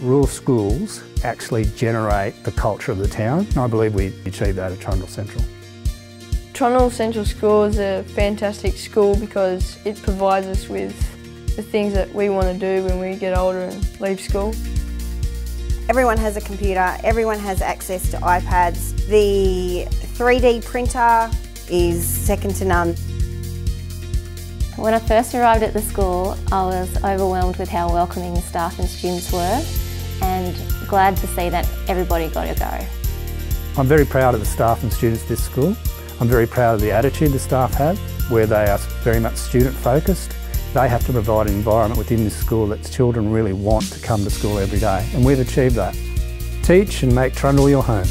rural schools actually generate the culture of the town. And I believe we achieve that at Trundle Central. Trundle Central School is a fantastic school because it provides us with the things that we want to do when we get older and leave school. Everyone has a computer, everyone has access to iPads. The 3D printer is second to none. When I first arrived at the school, I was overwhelmed with how welcoming the staff and students were and glad to see that everybody got a go. I'm very proud of the staff and students of this school. I'm very proud of the attitude the staff have, where they are very much student focused they have to provide an environment within this school that children really want to come to school every day, and we've achieved that. Teach and make Trundle your home.